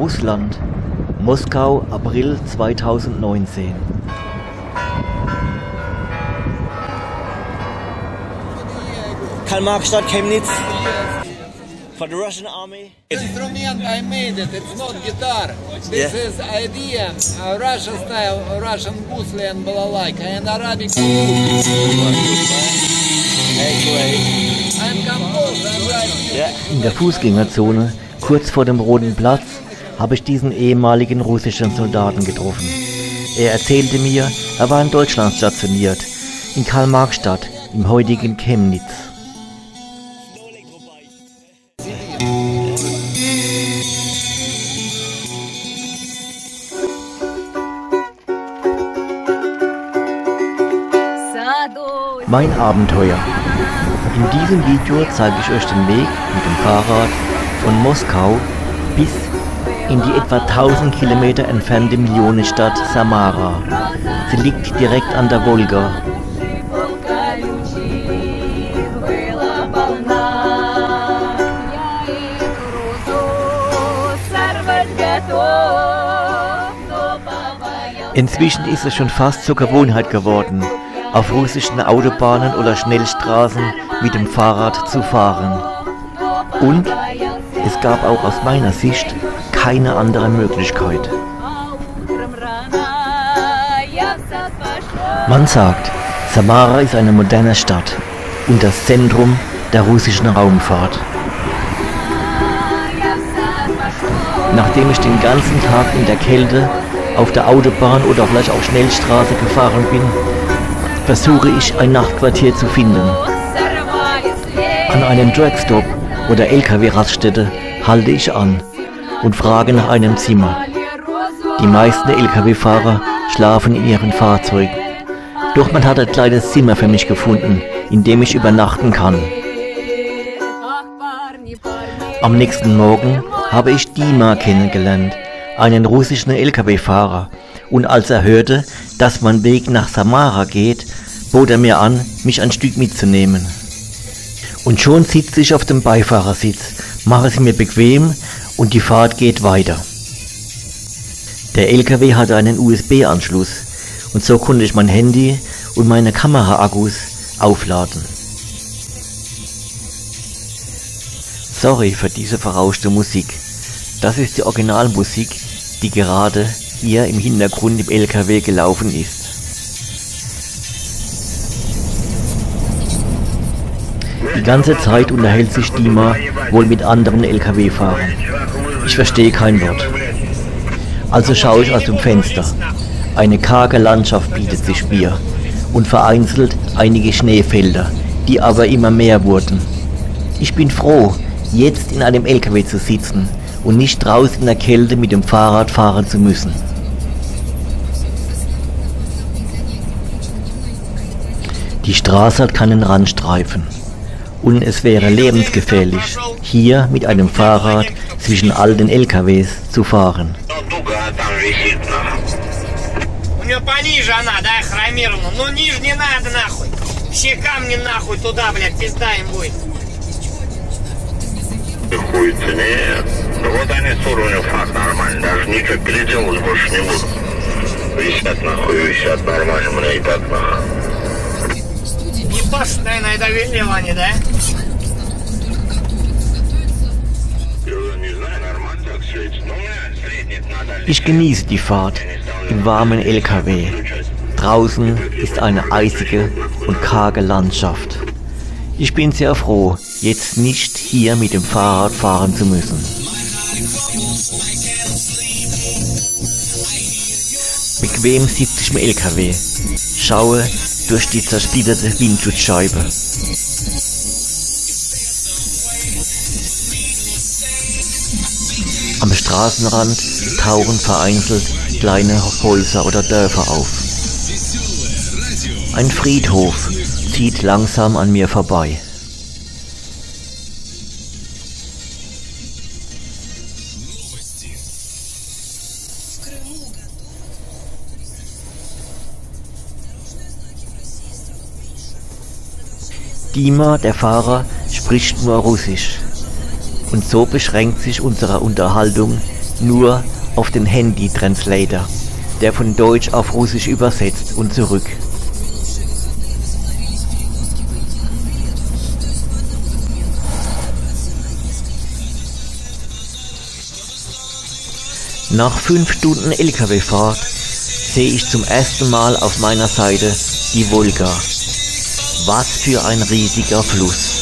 Russland, Moskau, April 2019. Karl-Marx-Stadt Chemnitz for the Russian army. Instrument I made it, it's not guitar. This Yeah. is idea, uh, Russian style, Russian gusli and balalaika, and Arabic. In der Fußgängerzone, kurz vor dem Roten Platz, habe ich diesen ehemaligen russischen Soldaten getroffen. Er erzählte mir, er war in Deutschland stationiert, in Karl-Marx-Stadt, im heutigen Chemnitz. Mein Abenteuer. In diesem Video zeige ich euch den Weg mit dem Fahrrad von Moskau bis in die etwa 1000 Kilometer entfernte Millionenstadt Samara. Sie liegt direkt an der Wolga. Inzwischen ist es schon fast zur Gewohnheit geworden, auf russischen Autobahnen oder Schnellstraßen mit dem Fahrrad zu fahren. Und es gab auch aus meiner Sicht keine andere Möglichkeit. Man sagt, Samara ist eine moderne Stadt und das Zentrum der russischen Raumfahrt. Nachdem ich den ganzen Tag in der Kälte auf der Autobahn oder vielleicht auch Schnellstraße gefahren bin, versuche ich ein Nachtquartier zu finden. An einem Dragstop oder LKW-Raststätte halte ich an und frage nach einem Zimmer. Die meisten LKW-Fahrer schlafen in ihren Fahrzeugen. Doch man hat ein kleines Zimmer für mich gefunden, in dem ich übernachten kann. Am nächsten Morgen habe ich Dima kennengelernt, einen russischen LKW-Fahrer. Und als er hörte, dass mein Weg nach Samara geht, bot er mir an, mich ein Stück mitzunehmen. Und schon sitze ich auf dem Beifahrersitz, mache es mir bequem und die Fahrt geht weiter. Der LKW hatte einen USB-Anschluss und so konnte ich mein Handy und meine Kameraakkus aufladen. Sorry für diese verrauschte Musik. Das ist die Originalmusik, die gerade hier im Hintergrund im LKW gelaufen ist. Die ganze Zeit unterhält sich Dima wohl mit anderen LKW-Fahrern. Ich verstehe kein Wort. Also schaue ich aus dem Fenster. Eine karge Landschaft bietet sich mir und vereinzelt einige Schneefelder, die aber immer mehr wurden. Ich bin froh, jetzt in einem LKW zu sitzen und nicht draußen in der Kälte mit dem Fahrrad fahren zu müssen. Die Straße hat keinen Randstreifen und es wäre lebensgefährlich, hier mit einem Fahrrad zwischen all den LKWs zu fahren. Дуга там висит, нахуй. У нее пониже она, да, хромирована. Ну, ниже не надо, нахуй. Все камни, нахуй, туда, блядь, пизда им будет. Ты хуйца, нет. Да вот они с уровня факт нормально. Даже ничего переделывать больше не буду. Висят, нахуй, висят нормально, мне и так, нахуй. Ебашь, наверное, довелел они, да? Я не знаю, нормально так светит. Ну, у меня средний надо. Ich genieße die Fahrt im warmen LKW. Draußen ist eine eisige und karge Landschaft. Ich bin sehr froh, jetzt nicht hier mit dem Fahrrad fahren zu müssen. Bequem sitze ich im LKW, schaue durch die zersplitterte Windschutzscheibe. Am Straßenrand tauchen vereinzelt kleine Häuser oder Dörfer auf. Ein Friedhof zieht langsam an mir vorbei. Dima, der Fahrer, spricht nur Russisch. Und so beschränkt sich unsere Unterhaltung nur auf den Handy-Translator, der von Deutsch auf Russisch übersetzt und zurück. Nach fünf Stunden LKW-Fahrt sehe ich zum ersten Mal auf meiner Seite die Wolga. Was für ein riesiger Fluss.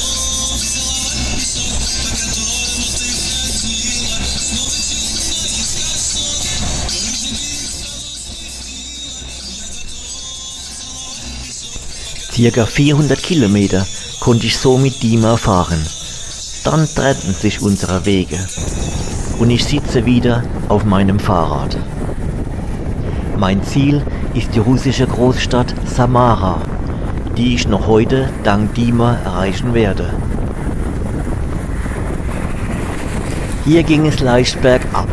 Circa 400 Kilometer konnte ich so mit Dima fahren. Dann trennten sich unsere Wege und ich sitze wieder auf meinem Fahrrad. Mein Ziel ist die russische Großstadt Samara, die ich noch heute dank Dima erreichen werde. Hier ging es leicht bergab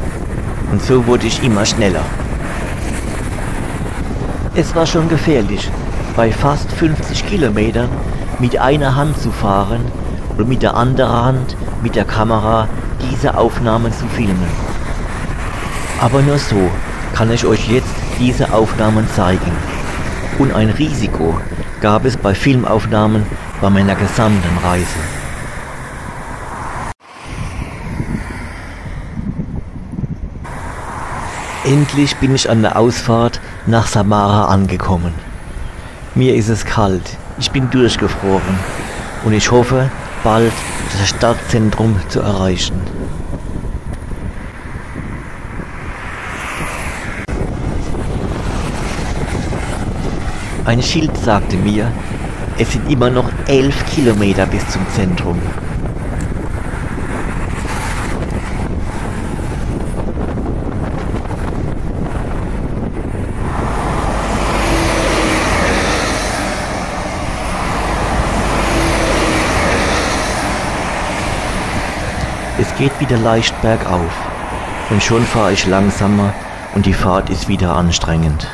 und so wurde ich immer schneller. Es war schon gefährlich, bei fast 50 Kilometern mit einer Hand zu fahren und mit der anderen Hand mit der Kamera diese Aufnahmen zu filmen. Aber nur so kann ich euch jetzt diese Aufnahmen zeigen. Und ein Risiko gab es bei Filmaufnahmen bei meiner gesamten Reise. Endlich bin ich an der Ausfahrt nach Samara angekommen. Mir ist es kalt, ich bin durchgefroren und ich hoffe, bald das Stadtzentrum zu erreichen. Ein Schild sagte mir, es sind immer noch elf Kilometer bis zum Zentrum. Es geht wieder leicht bergauf und schon fahre ich langsamer und die Fahrt ist wieder anstrengend.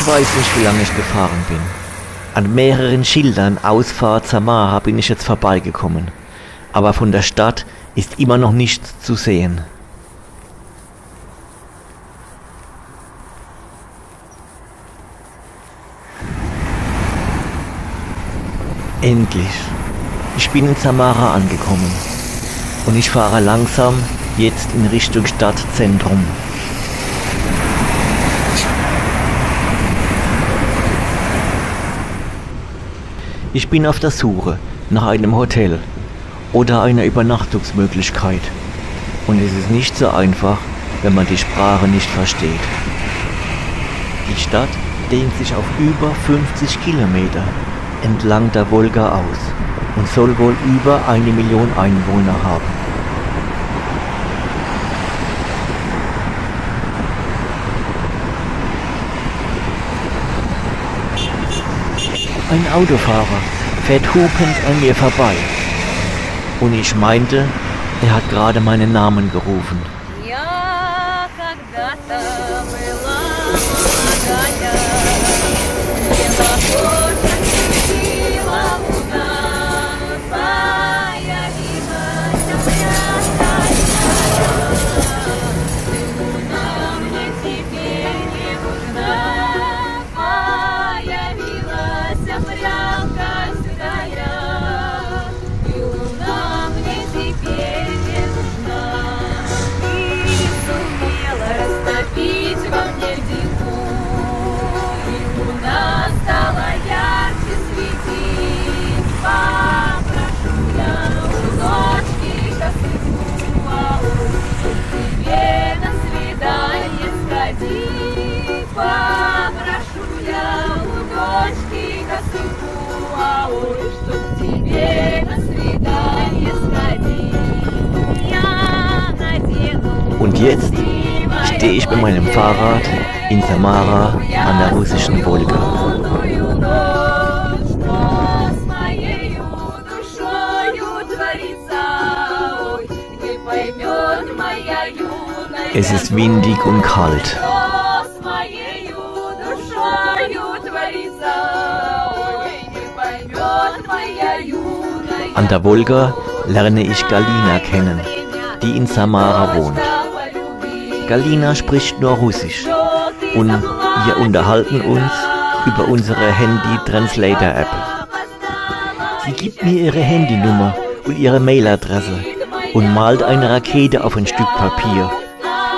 Ich weiß nicht, wie lange ich gefahren bin. An mehreren Schildern Ausfahrt Samara bin ich jetzt vorbeigekommen, aber von der Stadt ist immer noch nichts zu sehen. Endlich. Ich bin in Samara angekommen und ich fahre langsam jetzt in Richtung Stadtzentrum. Ich bin auf der Suche nach einem Hotel oder einer Übernachtungsmöglichkeit. Und es ist nicht so einfach, wenn man die Sprache nicht versteht. Die Stadt dehnt sich auf über 50 Kilometer entlang der Wolga aus und soll wohl über eine Million Einwohner haben. Ein Autofahrer fährt hupend an mir vorbei. Und ich meinte, er hat gerade meinen Namen gerufen. Und jetzt stehe ich bei meinem Fahrrad in Samara an der russischen Wolga. Es ist windig und kalt. An der Wolga lerne ich Galina kennen, die in Samara wohnt. Galina spricht nur Russisch und wir unterhalten uns über unsere Handy-Translator-App. Sie gibt mir ihre Handynummer und ihre Mailadresse und malt eine Rakete auf ein Stück Papier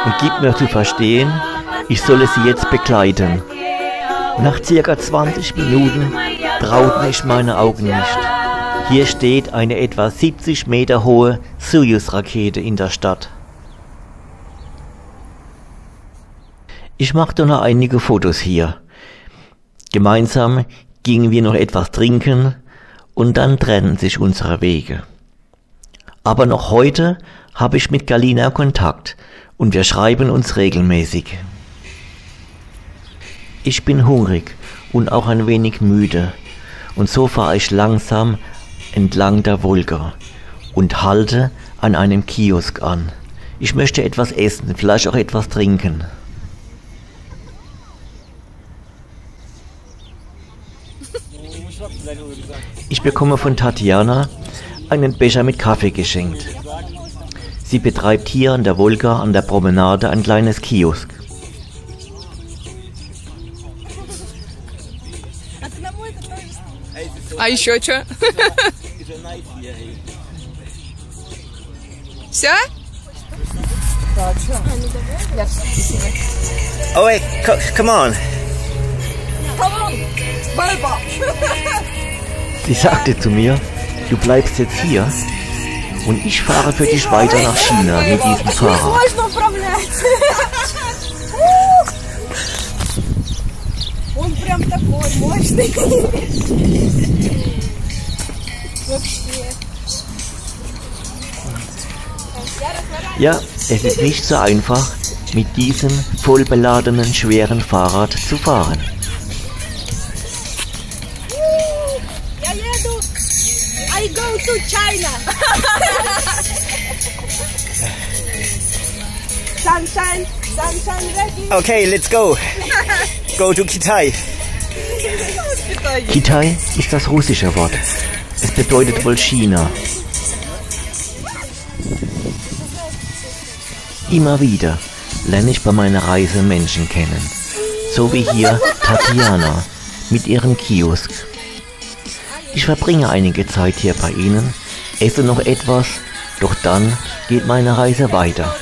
und gibt mir zu verstehen, ich solle sie jetzt begleiten. Nach circa 20 Minuten trauten ich meine Augen nicht. Hier steht eine etwa 70 Meter hohe Soyuz-Rakete in der Stadt. Ich machte noch einige Fotos hier. Gemeinsam gingen wir noch etwas trinken und dann trennen sich unsere Wege. Aber noch heute habe ich mit Galina Kontakt und wir schreiben uns regelmäßig. Ich bin hungrig und auch ein wenig müde und so fahre ich langsam entlang der Wolga und halte an einem Kiosk an. Ich möchte etwas essen, vielleicht auch etwas trinken. Ich bekomme von Tatjana einen Becher mit Kaffee geschenkt. Sie betreibt hier an der Wolga an der Promenade ein kleines Kiosk. А еще что? Все? Oh wait, co come on. Sie sagte zu mir, du bleibst jetzt hier und ich fahre für dich weiter nach China mit diesem Fahrrad. Сложно управлять. Он прям такой мощный. Ja, es ist nicht so einfach, mit diesem vollbeladenen schweren Fahrrad zu fahren. I go to China. sunshine, sunshine ready. Okay, let's go. Go to Kitai. Kitai ist das russische Wort es bedeutet wohl China. Immer wieder lerne ich bei meiner Reise Menschen kennen. So wie hier Tatjana mit ihrem Kiosk. Ich verbringe einige Zeit hier bei ihnen, esse noch etwas, doch dann geht meine Reise weiter.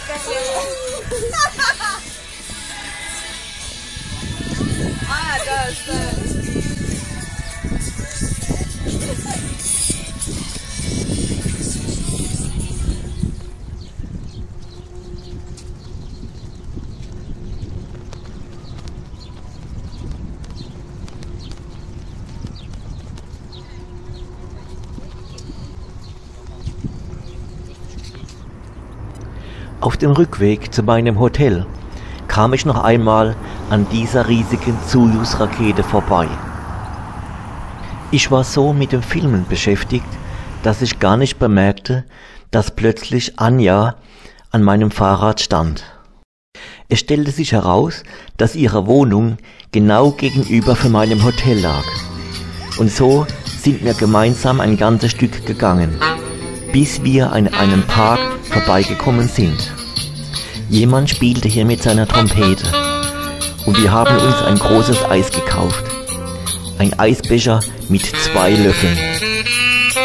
Auf dem Rückweg zu meinem Hotel kam ich noch einmal an dieser riesigen Soyuz-Rakete vorbei. Ich war so mit dem Filmen beschäftigt, dass ich gar nicht bemerkte, dass plötzlich Anja an meinem Fahrrad stand. Es stellte sich heraus, dass ihre Wohnung genau gegenüber von meinem Hotel lag. Und so sind wir gemeinsam ein ganzes Stück gegangen, bis wir an einem Park vorbeigekommen sind. Jemand spielte hier mit seiner Trompete und wir haben uns ein großes Eis gekauft. Ein Eisbecher mit zwei Löffeln.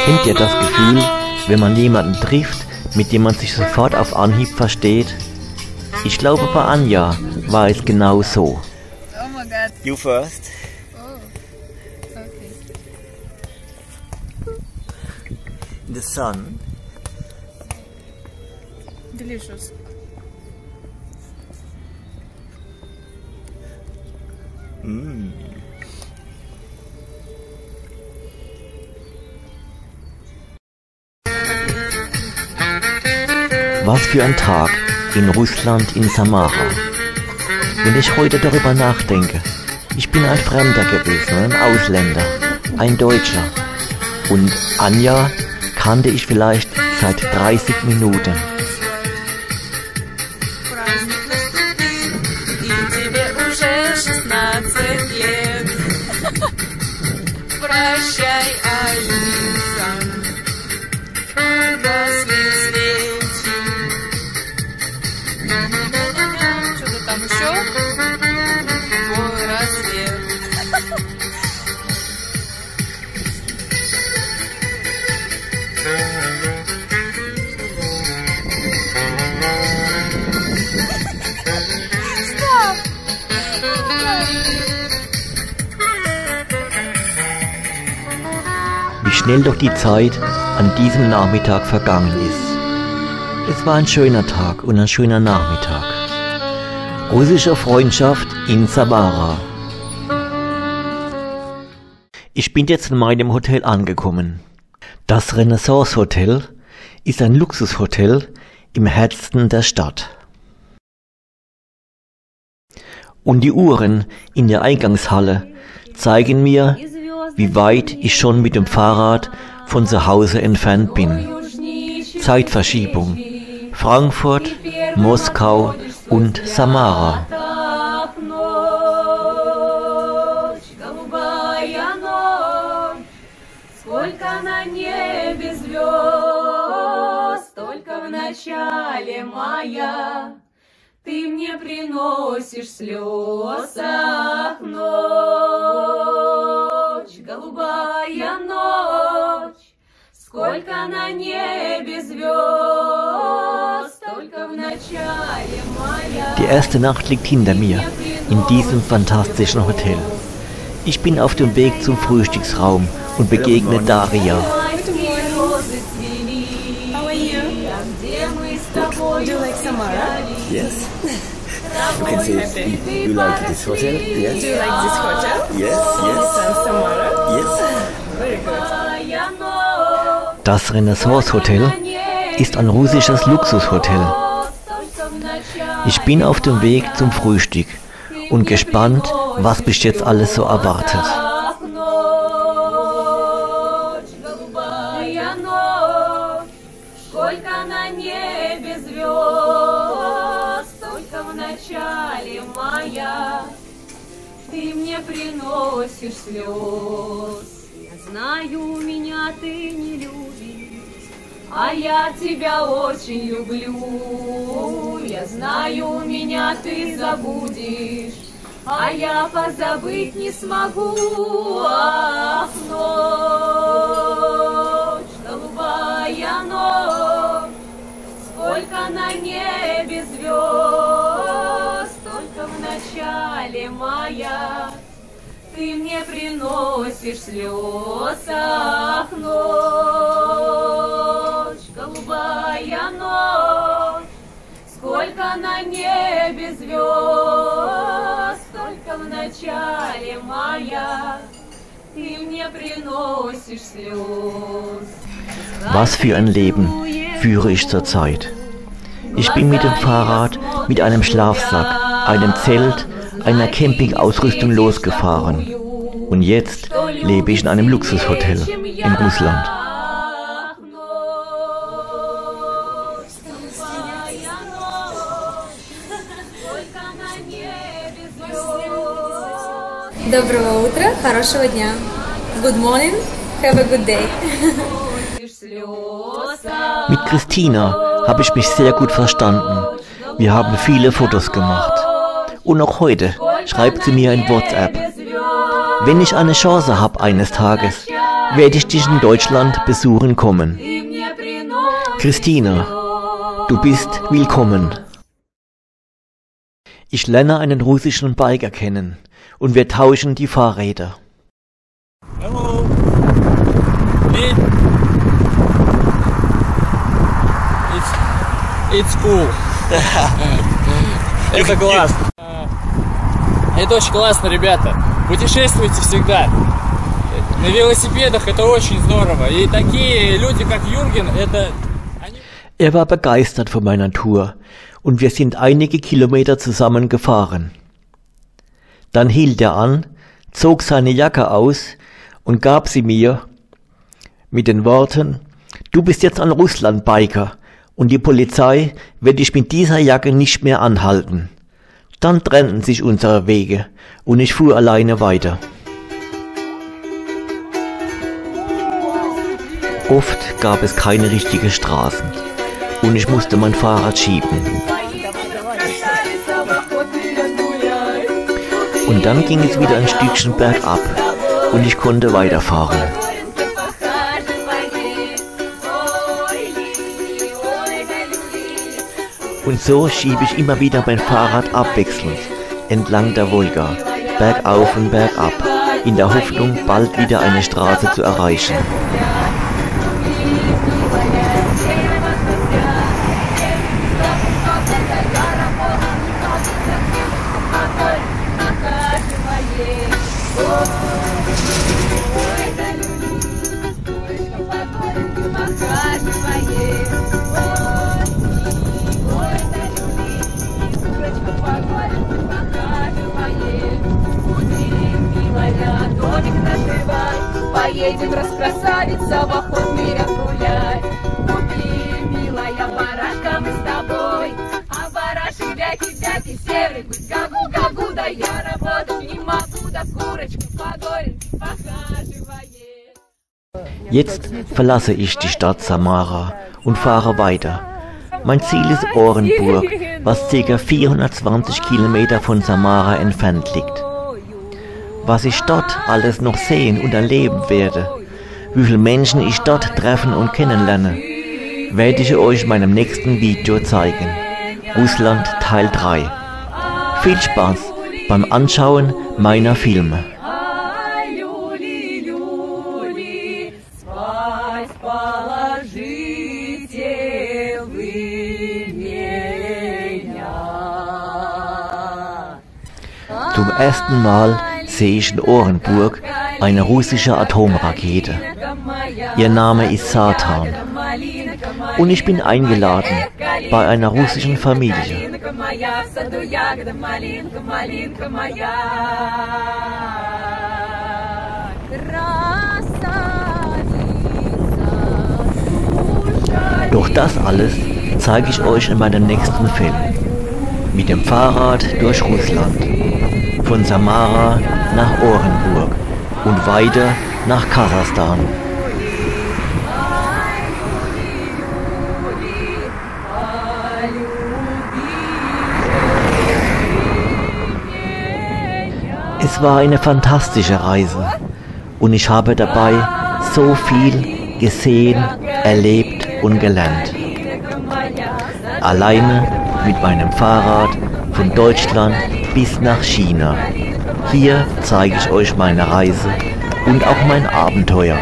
Kennt ihr das Gefühl, wenn man jemanden trifft, mit dem man sich sofort auf Anhieb versteht? Ich glaube, bei Anja war es genau so. Oh my god. You first. Okay. The sun. Delicious. Was für ein Tag in Russland in Samara. Wenn ich heute darüber nachdenke, ich bin ein Fremder gewesen, ein Ausländer, ein Deutscher. Und Anja kannte ich vielleicht seit 30 Minuten. Schnell doch die Zeit an diesem Nachmittag vergangen ist. Es war ein schöner Tag und ein schöner Nachmittag. Russische Freundschaft in Samara. Ich bin jetzt in meinem Hotel angekommen. Das Renaissance Hotel ist ein Luxushotel im Herzen der Stadt. Und die Uhren in der Eingangshalle zeigen mir, wie weit ich schon mit dem Fahrrad von zu Hause entfernt bin. Zeitverschiebung. Frankfurt, Moskau und Samara. Сколько на небе звезд, только в начале мая ты мне приносишь слез, ах, ночь, голубая ночь, сколько на небе звезд, только в начале мая. Die erste Nacht liegt hinter mir, in diesem fantastischen Hotel. Ich bin auf dem Weg zum Frühstücksraum und begegne Daria. How are you? Do you like Samara? Yes. You can say you, you like this hotel. Yes. Do you like this hotel? Yes. Yes. Yes. Very good. Das Renaissance Hotel ist ein russisches Luxushotel. Ich bin auf dem Weg zum Frühstück und gespannt, was mich jetzt alles so erwartet. Приносишь слез. Я знаю, меня ты не любишь, а я тебя очень люблю. Я знаю, меня ты забудешь, а я позабыть не смогу. Ах, ночь, голубая ночь, сколько на небе звезд, только в начале мая ты мне приносишь слез, ах, ночь, голубая ночь, сколько на небе звезд, только в начале мая ты мне приносишь слез. Was für ein Leben führe ich zurzeit. Ich bin mit dem Fahrrad, mit einem Schlafsack, einem Zelt, einer Campingausrüstung losgefahren. Und jetzt lebe ich in einem Luxushotel in Russland. Ах, ночь, голубая ночь, сколько на небе звезд. Доброго утра, хорошего дня. Good morning, have a good day. Mit Christina habe ich mich sehr gut verstanden. Wir haben viele Fotos gemacht. Und auch heute schreibt sie mir in WhatsApp. Wenn ich eine Chance habe eines Tages, werde ich dich in Deutschland besuchen kommen. Christina, du bist willkommen. Ich lerne einen russischen Biker kennen und wir tauschen die Fahrräder. Hello. Me. It's it's cool. Это классно. Это очень классно, ребята. Путешествуйте всегда. На велосипедах это очень здорово. И такие люди, как Юрген, это Er war begeistert von meiner Tour und wir sind einige Kilometer zusammen gefahren. Dann hielt er an, zog seine Jacke aus und gab sie mir mit den Worten, du bist jetzt ein Russland-Biker und die Polizei wird dich mit dieser Jacke nicht mehr anhalten. Dann trennten sich unsere Wege und ich fuhr alleine weiter. Oft gab es keine richtigen Straßen und ich musste mein Fahrrad schieben. Und dann ging es wieder ein Stückchen bergab und ich konnte weiterfahren. Und so schiebe ich immer wieder mein Fahrrad abwechselnd entlang der Wolga, bergauf und bergab, in der Hoffnung, bald wieder eine Straße zu erreichen. Jetzt verlasse ich die Stadt Samara und fahre weiter. Mein Ziel ist Orenburg, was ca. 420 Kilometer von Samara entfernt liegt. Was ich dort alles noch sehen und erleben werde, wie viele Menschen ich dort treffen und kennenlerne, werde ich euch in meinem nächsten Video zeigen. Russland Teil 3. Viel Spaß beim Anschauen meiner Filme. спать положите вы меня. Zum ersten Mal sehe ich in Orenburg eine russische Atomrakete. Ihr Name ist Satan. Und ich bin eingeladen bei einer russischen Familie. Doch das alles zeige ich euch in meinem nächsten Film. Mit dem Fahrrad durch Russland. Von Samara nach Orenburg und weiter nach Kasachstan. Es war eine fantastische Reise und ich habe dabei so viel gesehen, erlebt und gelernt. Alleine mit meinem Fahrrad von Deutschland bis nach China. Hier zeige ich euch meine Reise und auch mein Abenteuer.